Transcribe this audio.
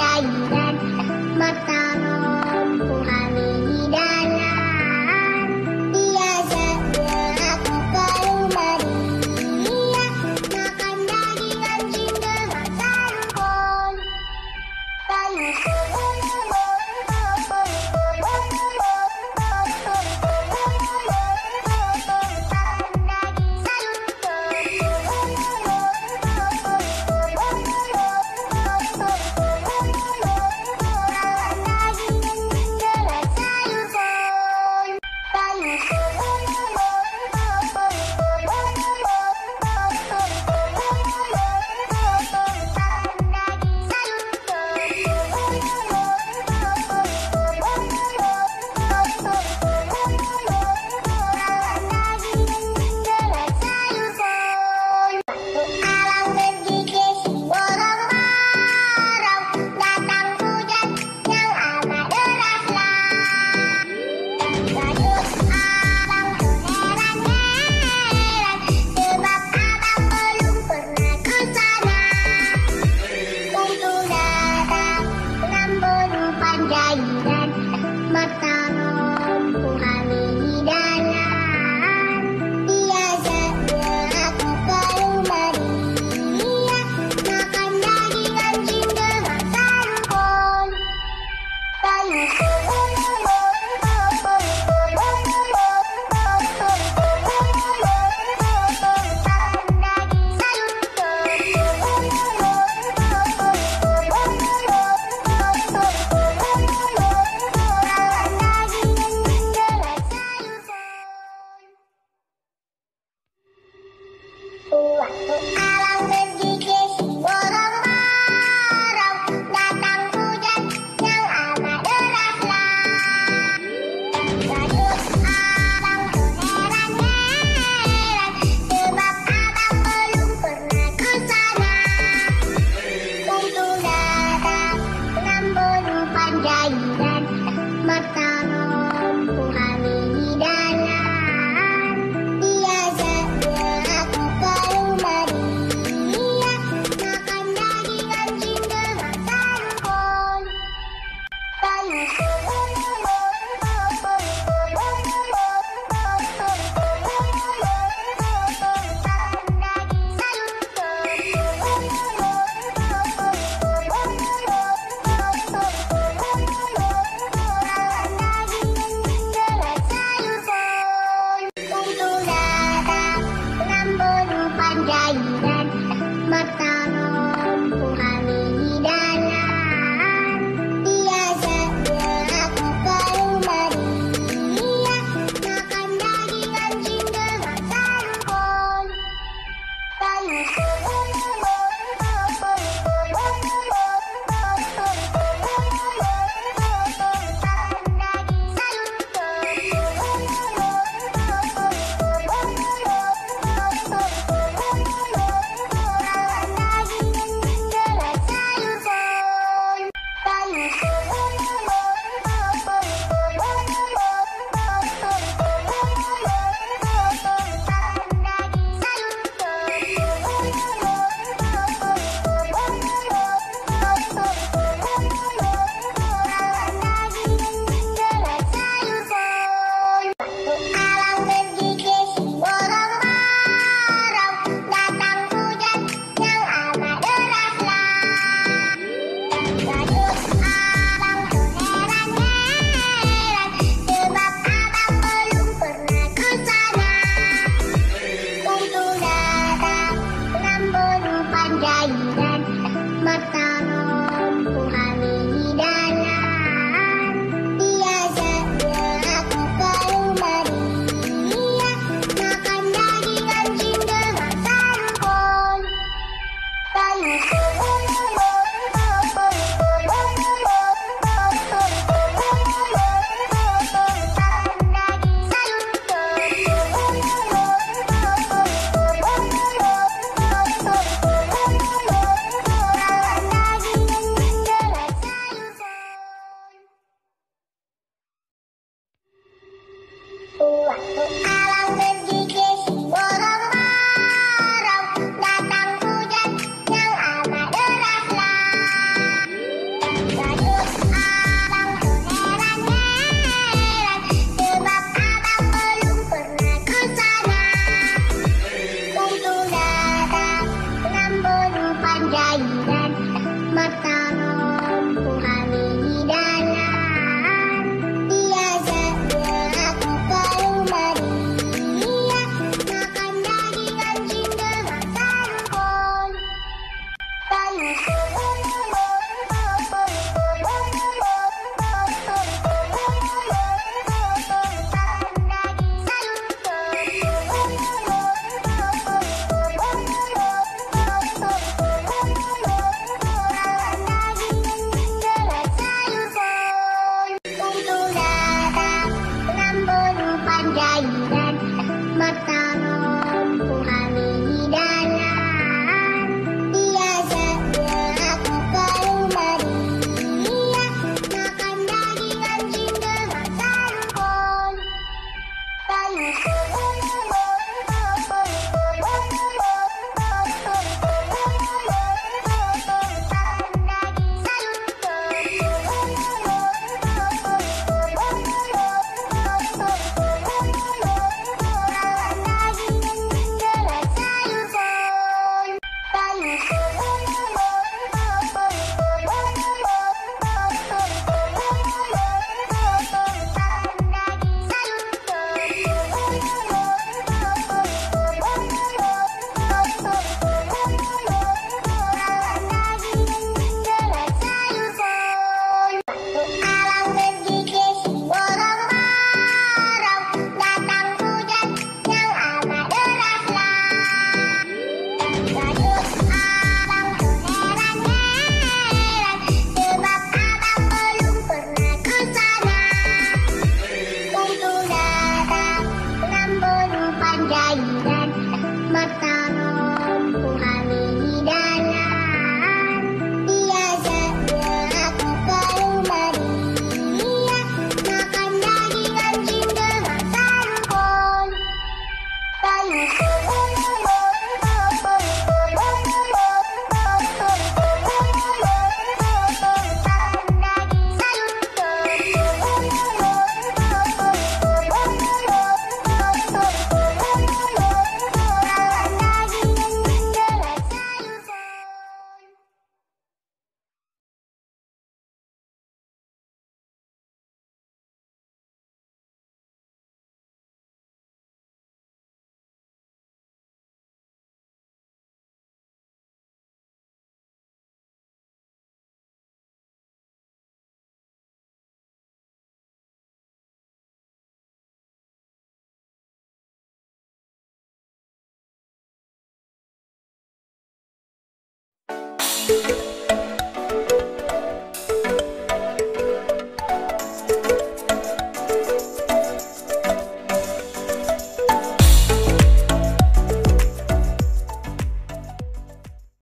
dài đàn mặt